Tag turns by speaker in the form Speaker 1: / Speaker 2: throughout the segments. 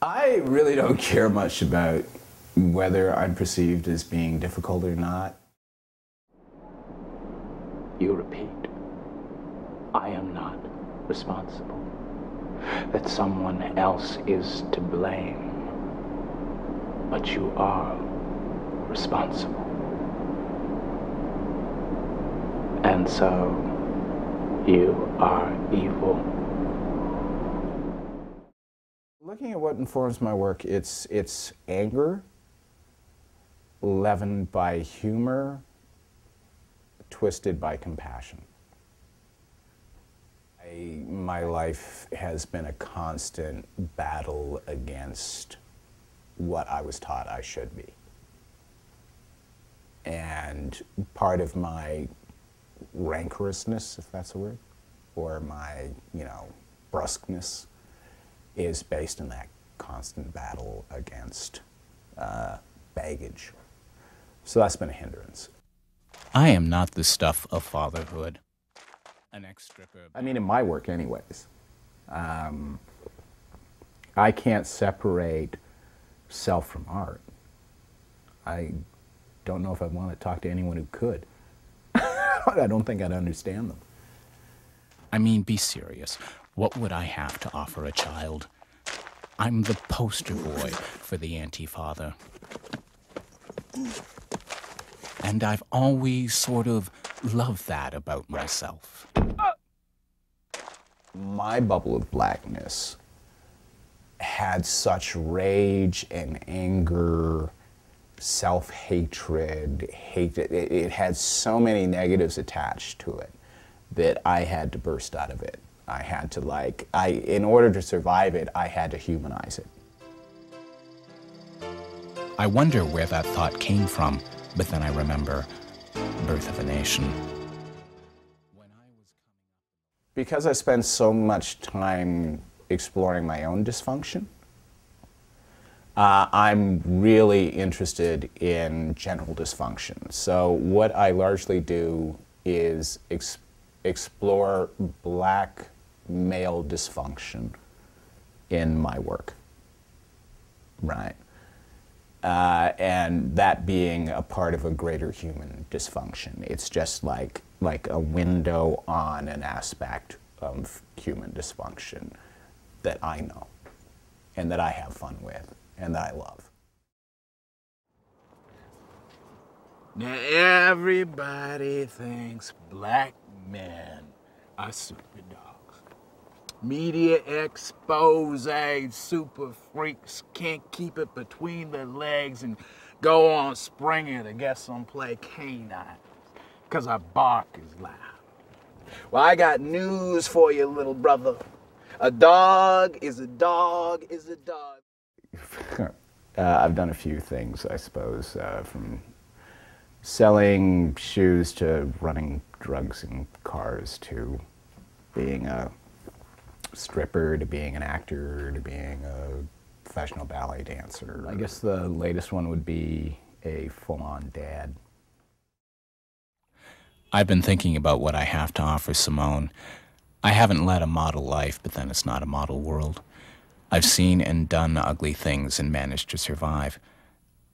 Speaker 1: I really don't care much about whether I'm perceived as being difficult or not.
Speaker 2: You repeat, I am not responsible, that someone else is to blame. But you are responsible. And so, you are evil.
Speaker 1: Looking at what informs my work, it's, it's anger leavened by humor, twisted by compassion. I, my life has been a constant battle against what I was taught I should be. And part of my rancorousness, if that's a word, or my, you know, brusqueness is based in that constant battle against uh, baggage. So that's been a hindrance.
Speaker 3: I am not the stuff of fatherhood. An ex-stripper.
Speaker 1: I mean, in my work, anyways. Um, I can't separate self from art. I don't know if I'd want to talk to anyone who could. I don't think I'd understand them.
Speaker 3: I mean, be serious. What would I have to offer a child? I'm the poster boy for the anti-father. And I've always sort of loved that about myself.
Speaker 1: My bubble of blackness had such rage and anger, self hatred, hate. It, it had so many negatives attached to it that I had to burst out of it. I had to like, I, in order to survive it, I had to humanize it.
Speaker 3: I wonder where that thought came from, but then I remember Birth of a Nation.
Speaker 1: Because I spend so much time exploring my own dysfunction, uh, I'm really interested in general dysfunction. So what I largely do is ex explore black male dysfunction in my work. Right. Uh, and that being a part of a greater human dysfunction. It's just like, like a window on an aspect of human dysfunction that I know and that I have fun with and that I love.
Speaker 4: Now everybody thinks black men are super dogs. Media expose, super freaks can't keep it between their legs and go on Springer to get some play canine. Cause our bark is loud. Well, I got news for you, little brother. A dog is a dog is a dog.
Speaker 1: uh, I've done a few things, I suppose, uh, from selling shoes to running drugs in cars to being a stripper to being an actor to being a professional ballet dancer. I guess the latest one would be a full-on dad.
Speaker 3: I've been thinking about what I have to offer Simone. I haven't led a model life, but then it's not a model world. I've seen and done ugly things and managed to survive.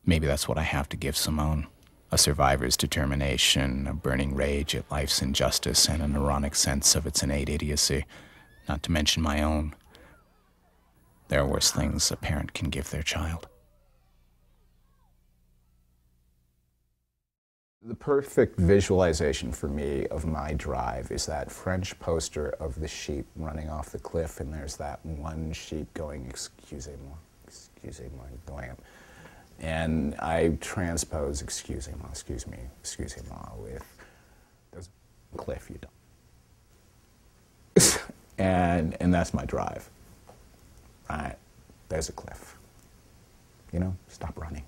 Speaker 3: Maybe that's what I have to give Simone a survivor's determination, a burning rage at life's injustice, and an ironic sense of its innate idiocy, not to mention my own. There are worse things a parent can give their child.
Speaker 1: The perfect visualization for me of my drive is that French poster of the sheep running off the cliff, and there's that one sheep going, excusez-moi, excusez-moi, going. And I transpose excusez-moi, excuse me, excusez-moi with there's a cliff you don't. And, and that's my drive. Right? There's a cliff. You know, stop running.